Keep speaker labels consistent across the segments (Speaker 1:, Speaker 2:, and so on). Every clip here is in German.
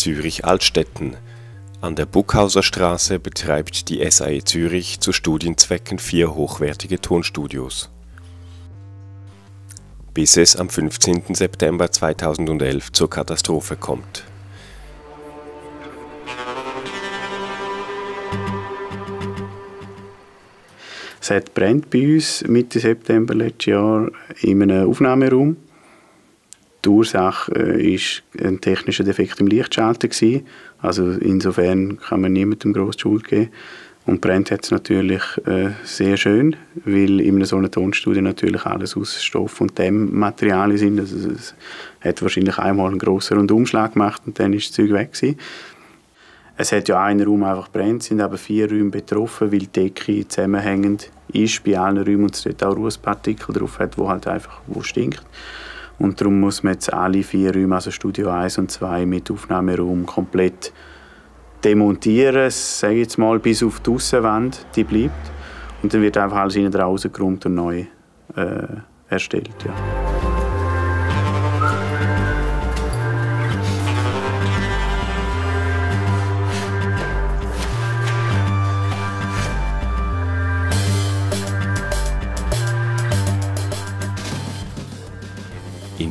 Speaker 1: Zürich-Altstetten. An der Buckhauser Straße betreibt die SAE Zürich zu Studienzwecken vier hochwertige Tonstudios. Bis es am 15. September 2011 zur Katastrophe kommt.
Speaker 2: Es hat brennt bei uns Mitte September letztes Jahr in einem Aufnahmeraum. Die Ursache äh, ein technischer Defekt im Lichtschalter. Gewesen. Also insofern kann man niemandem gross Schuld geben. Und brennt hat es natürlich äh, sehr schön, weil in so einer Tonstudie natürlich alles aus Stoff und Dämmmaterialien sind. Also es hat wahrscheinlich einmal einen grossen Umschlag gemacht und dann ist das Zeug weg gewesen. Es hat ja einen Raum einfach brennt, sind aber vier Räume betroffen, weil die Decke zusammenhängend ist bei allen Räumen und es dort auch Rußpartikel drauf hat, wo halt einfach wo stinkt. Und darum muss man jetzt alle vier Räume, also Studio 1 und 2 mit Aufnahmeraum, komplett demontieren, sage ich jetzt mal, bis auf die Aussenwand, die bleibt. Und dann wird einfach alles innen rausgeräumt und neu äh, erstellt. Ja.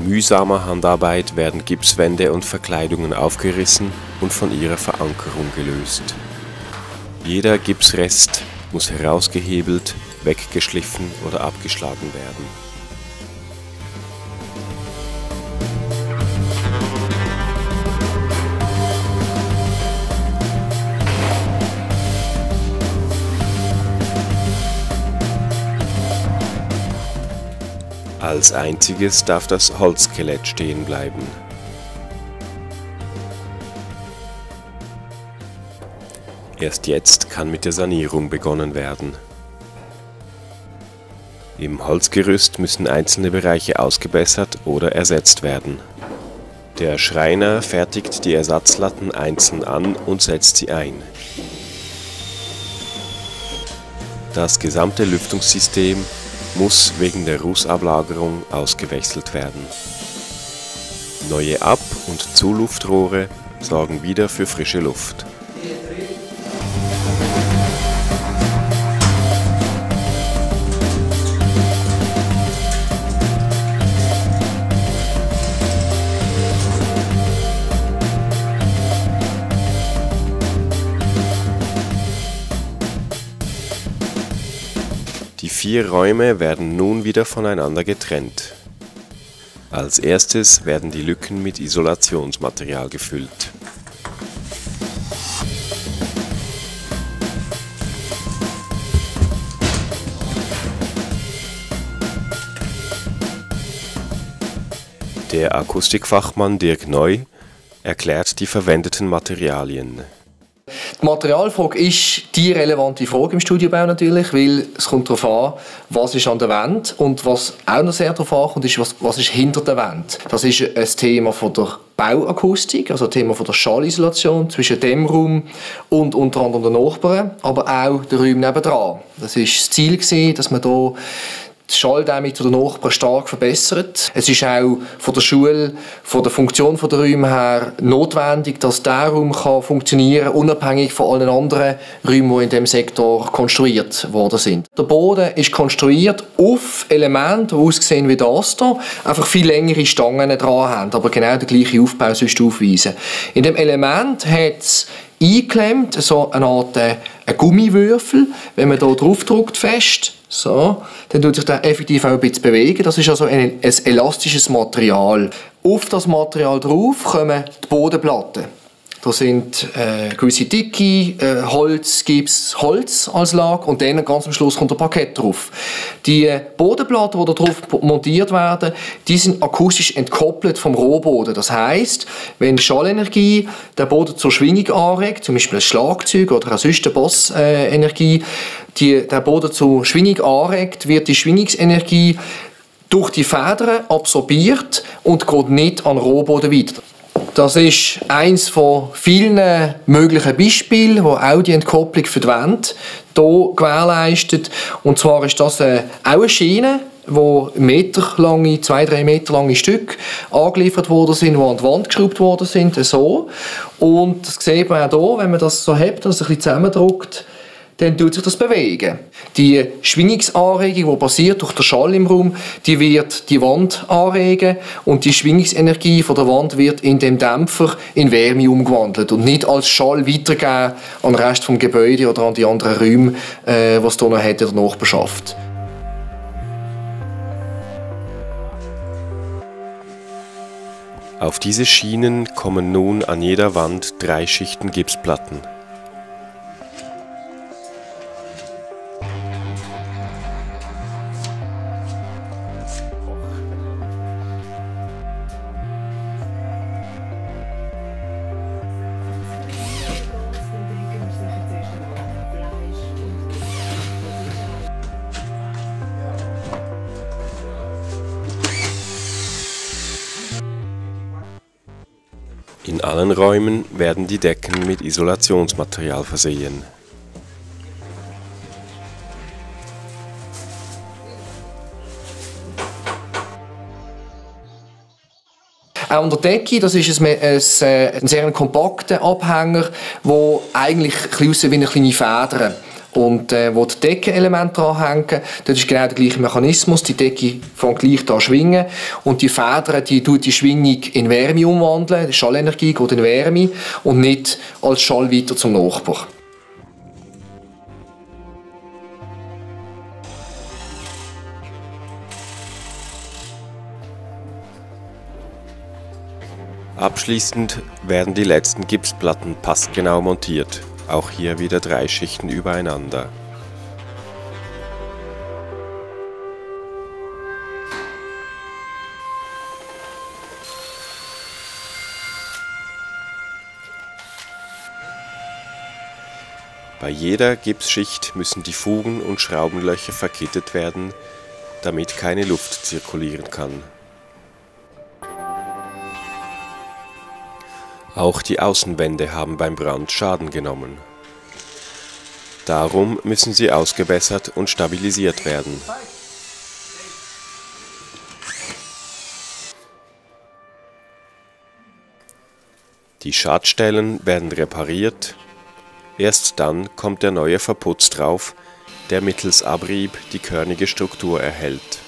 Speaker 1: Mühsamer Handarbeit werden Gipswände und Verkleidungen aufgerissen und von ihrer Verankerung gelöst. Jeder Gipsrest muss herausgehebelt, weggeschliffen oder abgeschlagen werden. Als einziges darf das Holzskelett stehen bleiben. Erst jetzt kann mit der Sanierung begonnen werden. Im Holzgerüst müssen einzelne Bereiche ausgebessert oder ersetzt werden. Der Schreiner fertigt die Ersatzlatten einzeln an und setzt sie ein. Das gesamte Lüftungssystem muss wegen der Rußablagerung ausgewechselt werden. Neue Ab- und Zuluftrohre sorgen wieder für frische Luft. Vier Räume werden nun wieder voneinander getrennt. Als erstes werden die Lücken mit Isolationsmaterial gefüllt. Der Akustikfachmann Dirk Neu erklärt die verwendeten Materialien.
Speaker 3: Die Materialfrage ist die relevante Frage im Studiobau natürlich, weil es kommt darauf an, was ist an der Wand und was auch noch sehr darauf ankommt, ist, was, was ist hinter der Wand. Das ist ein Thema von der Bauakustik, also ein Thema von der Schallisolation zwischen dem Raum und unter anderem den Nachbarn, aber auch den Räumen nebendran. Das ist das Ziel dass man hier die Schalldämmung zu den Nachbarn stark verbessert. Es ist auch von der Schule, von der Funktion der Räume her notwendig, dass der Raum kann funktionieren unabhängig von allen anderen Räumen, die in dem Sektor konstruiert worden sind. Der Boden ist konstruiert auf Elemente, die aussehen wie das hier, einfach viel längere Stangen dran haben, aber genau den gleichen Aufbau sonst aufweisen. In dem Element hat es eingeklemmt, so eine Art äh, ein Gummiwürfel. Wenn man hier drauf drückt fest, so, dann tut sich der effektiv auch ein bisschen bewegen. Das ist also ein, ein elastisches Material. Auf das Material drauf kommen die Bodenplatten. Da sind äh, gewisse Dicke, äh, Holz, Gips, Holz als Lage und dann ganz am Schluss kommt ein Parkett drauf. Die Bodenplatten, die da drauf montiert werden, die sind akustisch entkoppelt vom Rohboden. Das heißt, wenn Schallenergie den Boden zur Schwingung anregt, zum Beispiel ein Schlagzeug oder eine sonst Bassenergie, die der Boden zur Schwingung anregt, wird die Schwingungsenergie durch die Federn absorbiert und geht nicht an den Rohboden weiter. Das ist eins von vielen möglichen Beispielen, wo auch die Entkopplung für die Wand hier gewährleistet. Und zwar ist das auch eine Schiene, wo meterlange, zwei, drei Meter lange Stücke angeliefert worden sind, die an die Wand geschraubt worden sind, so. Und das sieht man auch hier, wenn man das so hebt und es ein bisschen zusammendrückt, dann tut sich das bewegen. Die Schwingungsanregung, die passiert durch den Schall im Raum, die wird die Wand anregen und die Schwingungsenergie von der Wand wird in dem Dämpfer in Wärme umgewandelt und nicht als Schall weitergegeben an den Rest vom Gebäude oder an die anderen Räume, äh, was da noch in der Nachbarschaft.
Speaker 1: Auf diese Schienen kommen nun an jeder Wand drei Schichten Gipsplatten. In allen Räumen werden die Decken mit Isolationsmaterial versehen.
Speaker 3: Auch an der Decke, das ist ein, ein, äh, ein sehr kompakter Abhänger, der eigentlich ein wie eine kleine Feder und äh, wo die Deckenelemente dranhängen, das ist genau der gleiche Mechanismus. Die Decke fängt gleich an schwingen und die Federn, die tut die Schwingung in Wärme umwandeln. Die Schallenergie geht in Wärme und nicht als Schall weiter zum Nachbar.
Speaker 1: Abschließend werden die letzten Gipsplatten passgenau montiert. Auch hier wieder drei Schichten übereinander. Bei jeder Gipsschicht müssen die Fugen und Schraubenlöcher verkittet werden, damit keine Luft zirkulieren kann. Auch die Außenwände haben beim Brand Schaden genommen. Darum müssen sie ausgebessert und stabilisiert werden. Die Schadstellen werden repariert, erst dann kommt der neue Verputz drauf, der mittels Abrieb die körnige Struktur erhält.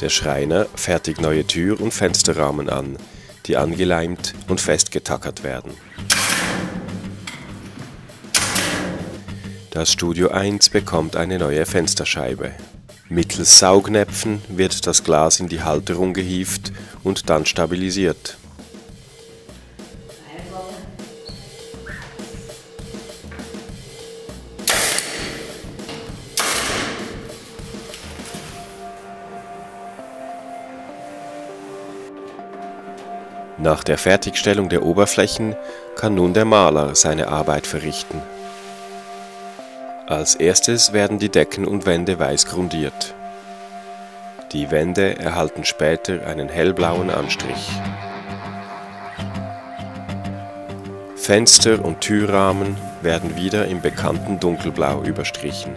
Speaker 1: Der Schreiner fertigt neue Tür- und Fensterrahmen an, die angeleimt und festgetackert werden. Das Studio 1 bekommt eine neue Fensterscheibe. Mittels Saugnäpfen wird das Glas in die Halterung gehievt und dann stabilisiert. Nach der Fertigstellung der Oberflächen kann nun der Maler seine Arbeit verrichten. Als erstes werden die Decken und Wände weiß grundiert. Die Wände erhalten später einen hellblauen Anstrich. Fenster und Türrahmen werden wieder im bekannten Dunkelblau überstrichen.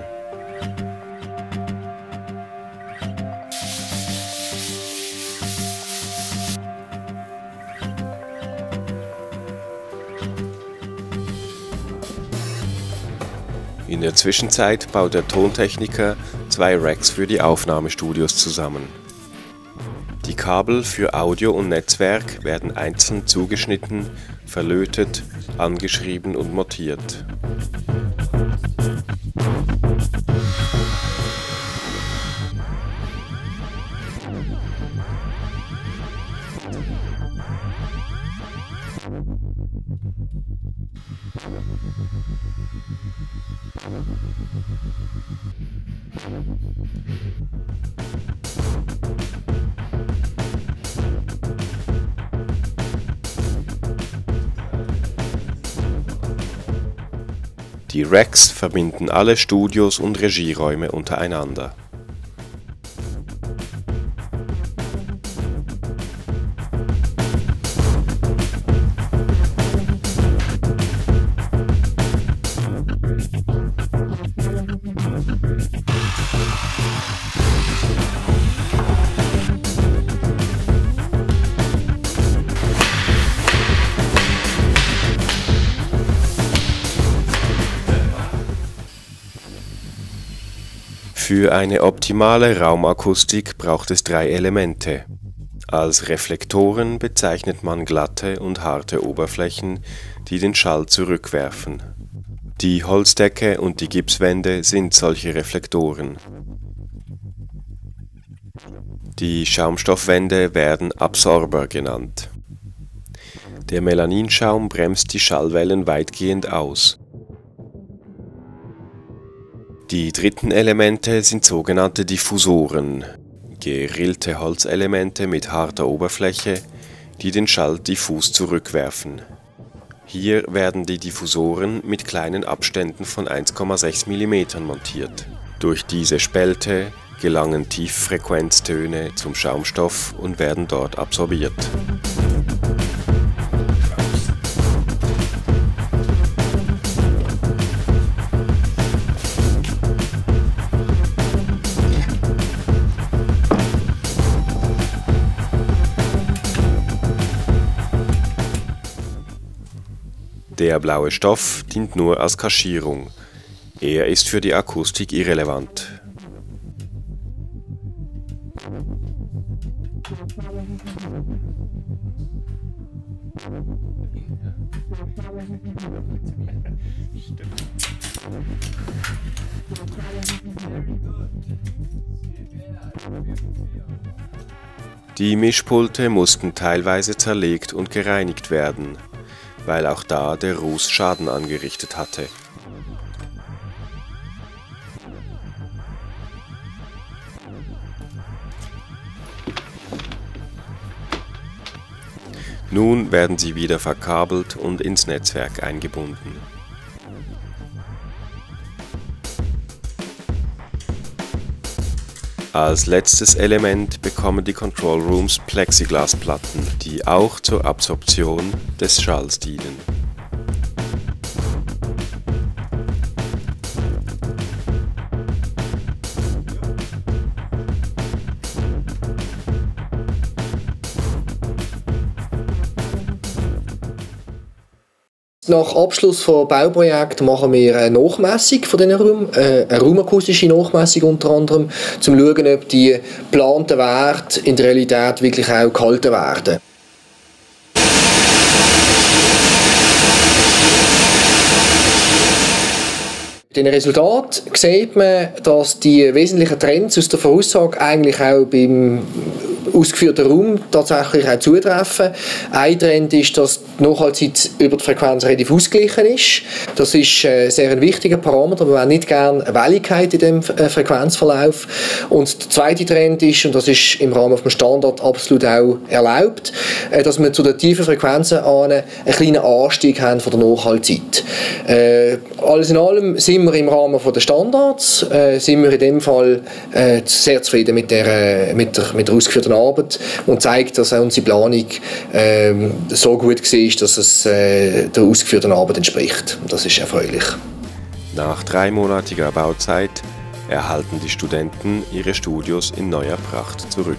Speaker 1: In der Zwischenzeit baut der Tontechniker zwei Racks für die Aufnahmestudios zusammen. Die Kabel für Audio und Netzwerk werden einzeln zugeschnitten, verlötet, angeschrieben und montiert. Die Racks verbinden alle Studios und Regieräume untereinander Für eine optimale Raumakustik braucht es drei Elemente. Als Reflektoren bezeichnet man glatte und harte Oberflächen, die den Schall zurückwerfen. Die Holzdecke und die Gipswände sind solche Reflektoren. Die Schaumstoffwände werden Absorber genannt. Der Melaninschaum bremst die Schallwellen weitgehend aus die dritten Elemente sind sogenannte Diffusoren, gerillte Holzelemente mit harter Oberfläche, die den Schall diffus zurückwerfen. Hier werden die Diffusoren mit kleinen Abständen von 1,6 mm montiert. Durch diese Spälte gelangen Tieffrequenztöne zum Schaumstoff und werden dort absorbiert. Der blaue Stoff dient nur als Kaschierung. Er ist für die Akustik irrelevant. Die Mischpulte mussten teilweise zerlegt und gereinigt werden weil auch da der Ruß Schaden angerichtet hatte. Nun werden sie wieder verkabelt und ins Netzwerk eingebunden. Als letztes Element bekommen die Control Rooms Plexiglasplatten, die auch zur Absorption des Schalls dienen
Speaker 3: Nach Abschluss von Bauprojekt machen wir eine Nachmessung von diesen Raum, äh, eine raumakustische Nachmessung unter anderem, um zu schauen, ob die geplanten Werte in der Realität wirklich auch gehalten werden. In den Resultaten sieht man, dass die wesentlichen Trends aus der Voraussage eigentlich auch beim ausgeführten Raum tatsächlich auch zutreffen. Ein Trend ist, dass die Nachhaltigkeit über die Frequenz relativ ausgeglichen ist. Das ist äh, sehr ein wichtiger Parameter. Wir wollen nicht gerne Welligkeit in dem äh, Frequenzverlauf. Und der zweite Trend ist, und das ist im Rahmen des Standard absolut auch erlaubt, äh, dass wir zu den tiefen Frequenzen einen kleinen Anstieg haben von der Nachhaltigkeit. Äh, alles in allem sind wir im Rahmen der Standards, sind wir in dem Fall sehr zufrieden mit der, mit der, mit der ausgeführten Arbeit und zeigt, dass unsere Planung ähm, so gut war, dass es äh, der ausgeführten Arbeit entspricht. Das ist erfreulich.
Speaker 1: Nach dreimonatiger Bauzeit erhalten die Studenten ihre Studios in neuer Pracht zurück.